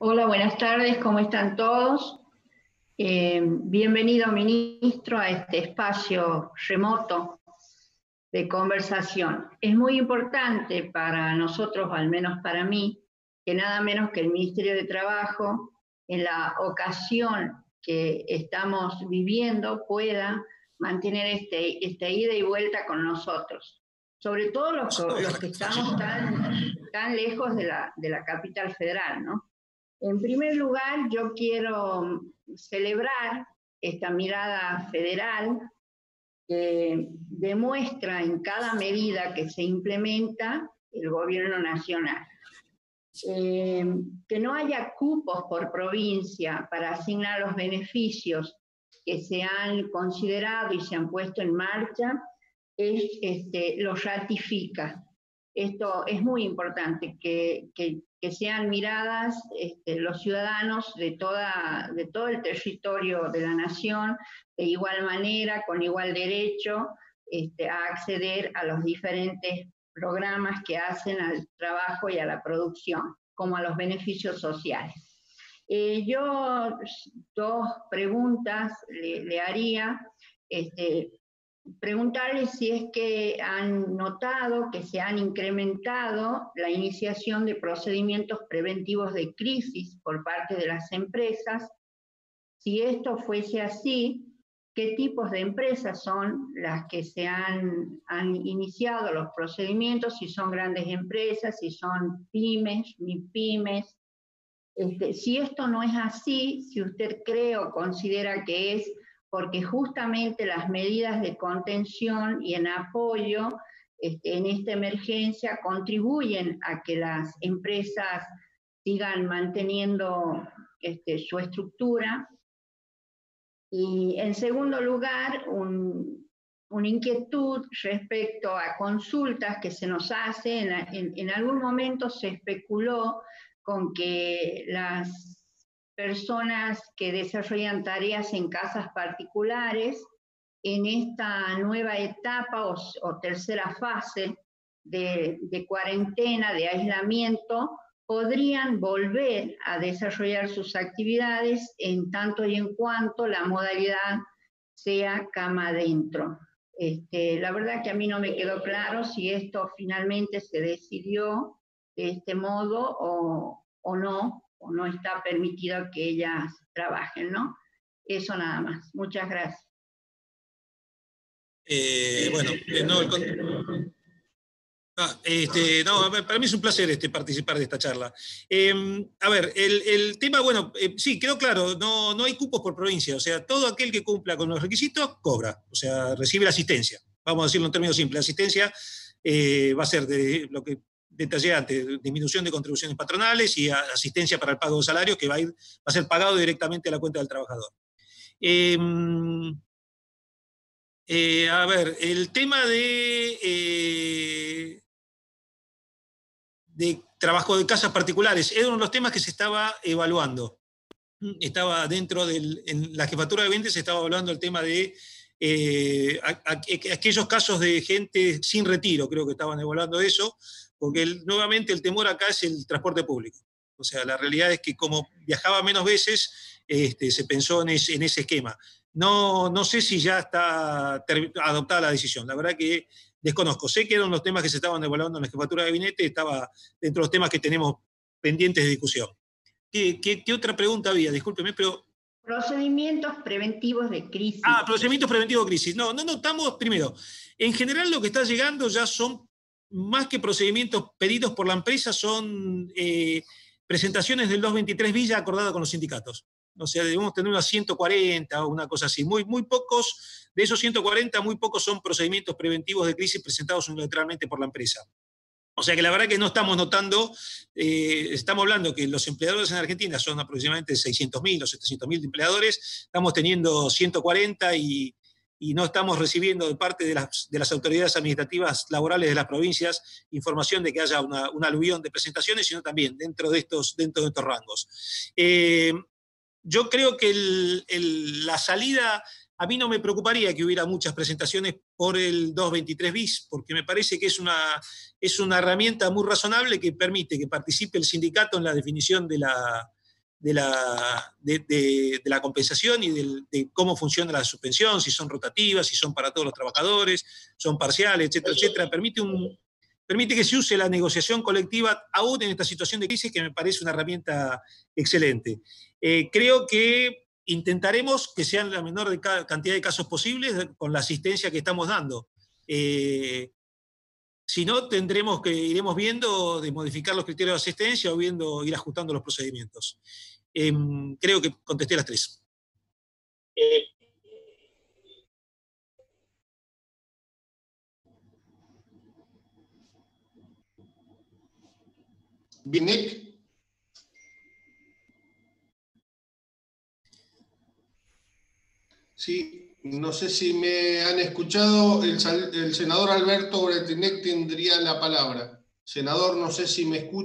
Hola, buenas tardes, ¿cómo están todos? Eh, bienvenido, ministro, a este espacio remoto de conversación. Es muy importante para nosotros, al menos para mí, que nada menos que el Ministerio de Trabajo, en la ocasión que estamos viviendo, pueda mantener este, esta ida y vuelta con nosotros. Sobre todo los, que estamos tan, tan lejos de la, de la capital federal, ¿no? En primer lugar, yo quiero celebrar esta mirada federal que demuestra en cada medida que se implementa el gobierno nacional. Eh, que no haya cupos por provincia para asignar los beneficios que se han considerado y se han puesto en marcha, es, este, lo ratifica. Esto es muy importante, que, sean miradas este, los ciudadanos de, toda, de todo el territorio de la nación de igual manera, con igual derecho, este, a acceder a los diferentes programas que hacen al trabajo y a la producción, como a los beneficios sociales. Eh, yo dos preguntas le, le haría. Este, preguntarles si es que han notado que se han incrementado la iniciación de procedimientos preventivos de crisis por parte de las empresas. Si esto fuese así, ¿qué tipos de empresas son las que se han, han iniciado los procedimientos? Si son grandes empresas, si son pymes, MIPYMES. Este, si esto no es así, si usted cree o considera que es porque justamente las medidas de contención y en apoyo este, en esta emergencia contribuyen a que las empresas sigan manteniendo este, su estructura. Y en segundo lugar, una inquietud respecto a consultas que se nos hacen. en algún momento se especuló con que las personas que desarrollan tareas en casas particulares en esta nueva etapa o, tercera fase de, cuarentena, de aislamiento, podrían volver a desarrollar sus actividades en tanto y en cuanto la modalidad sea cama adentro. Este, la verdad que a mí no me quedó claro si esto finalmente se decidió de este modo o no, o no está permitido que ellas trabajen, ¿no? Eso nada más. Muchas gracias. Eh, bueno, eh, no, ah, este, no, para mí es un placer este, participar de esta charla. Em, a ver, el, tema, bueno, eh, sí, quedó claro, no, no hay cupos por provincia, o sea, todo aquel que cumpla con los requisitos cobra, o sea, recibe la asistencia. Vamos a decirlo en términos simples, asistencia va a ser de lo que detallé antes, disminución de contribuciones patronales y asistencia para el pago de salarios que va a, ir, va a ser pagado directamente a la cuenta del trabajador. Em, eh, a ver, el tema de, eh, de trabajo de casas particulares era uno de los temas que se estaba evaluando. Estaba dentro de la jefatura de ventas, se estaba evaluando el tema de eh, aquellos casos de gente sin retiro, creo que estaban evaluando eso, porque nuevamente el temor acá es el transporte público. O sea, la realidad es que como viajaba menos veces, este, se pensó en ese, esquema. No, no sé si ya está adoptada la decisión, la verdad que desconozco. Sé que eran los temas que se estaban evaluando en la jefatura de gabinete, estaba dentro de los temas que tenemos pendientes de discusión. ¿Qué, qué otra pregunta había? Discúlpeme, pero Procedimientos preventivos de crisis. Ah, procedimientos preventivos de crisis. No, no, no, estamos, primero, en general lo que está llegando ya son más que procedimientos pedidos por la empresa, son eh, presentaciones del 223 Villa acordada con los sindicatos. O sea, debemos tener unas 140 o una cosa así. Muy, muy pocos, de esos 140, muy pocos son procedimientos preventivos de crisis presentados unilateralmente por la empresa. O sea que la verdad que no estamos notando, eh, estamos hablando que los empleadores en Argentina son aproximadamente 600.000 o 700.000 empleadores, estamos teniendo 140 y y no estamos recibiendo de parte de las, de las, autoridades administrativas laborales de las provincias información de que haya una, una aluvión de presentaciones, sino también dentro de estos, dentro de estos rangos. Eh, yo creo que la salida, a mí no me preocuparía que hubiera muchas presentaciones por el 223 bis, porque me parece que es una, es una herramienta muy razonable que permite que participe el sindicato en la definición de la, de la, de, la compensación y de cómo funciona la suspensión, si son rotativas, si son para todos los trabajadores, son parciales, etcétera, etcétera. Permite, un, permite que se use la negociación colectiva aún en esta situación de crisis que me parece una herramienta excelente. Eh, creo que intentaremos que sean la menor cantidad de casos posibles con la asistencia que estamos dando. Eh, si no, tendremos que, iremos viendo de modificar los criterios de asistencia o viendo, ir ajustando los procedimientos. Em, creo que contesté las tres. Eh, Binek. Sí, no sé si me han escuchado, el, senador Alberto Bretinec tendría la palabra. Senador, no sé si me escucha.